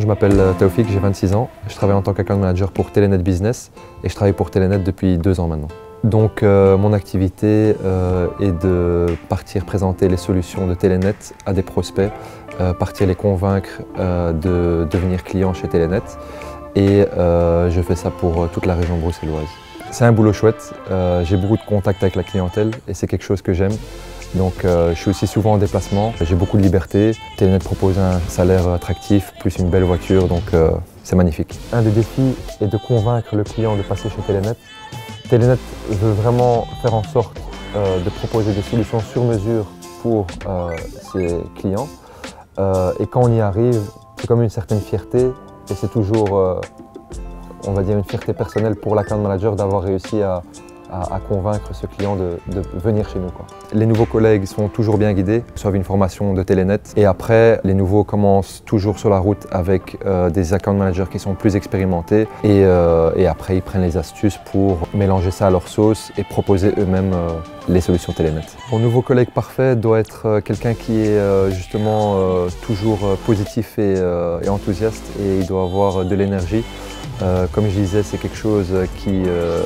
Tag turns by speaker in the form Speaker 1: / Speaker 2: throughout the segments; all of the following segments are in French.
Speaker 1: Je m'appelle euh, Taoufik, j'ai 26 ans. Je travaille en tant qu'account manager pour Telenet Business et je travaille pour Telenet depuis deux ans maintenant. Donc euh, mon activité euh, est de partir présenter les solutions de Telenet à des prospects, partir les convaincre de devenir client chez Telenet et je fais ça pour toute la région bruxelloise. C'est un boulot chouette, j'ai beaucoup de contacts avec la clientèle et c'est quelque chose que j'aime. Donc euh, je suis aussi souvent en déplacement, j'ai beaucoup de liberté. Telenet propose un salaire attractif, plus une belle voiture, donc euh, c'est magnifique. Un des défis est de convaincre le client de passer chez Telenet. Telenet veut vraiment faire en sorte euh, de proposer des solutions sur mesure pour ses clients. et quand on y arrive, c'est comme une certaine fierté et c'est toujours, on va dire, une fierté personnelle pour l'account manager d'avoir réussi à, à, convaincre ce client de, venir chez nous. Les nouveaux collègues sont toujours bien guidés, reçoivent une formation de Telenet et après, les nouveaux commencent toujours sur la route avec euh, des account managers qui sont plus expérimentés euh, et, après, ils prennent les astuces pour mélanger ça à leur sauce et proposer eux-mêmes euh, les solutions Telenet. Mon nouveau collègue parfait doit être quelqu'un qui est justement toujours positif et enthousiaste et il doit avoir de l'énergie. Euh, comme je disais, c'est quelque chose qui, euh,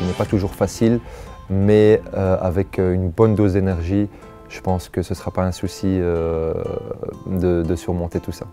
Speaker 1: n'est pas toujours facile, mais euh, avec une bonne dose d'énergie, je pense que ce ne sera pas un souci de surmonter tout ça.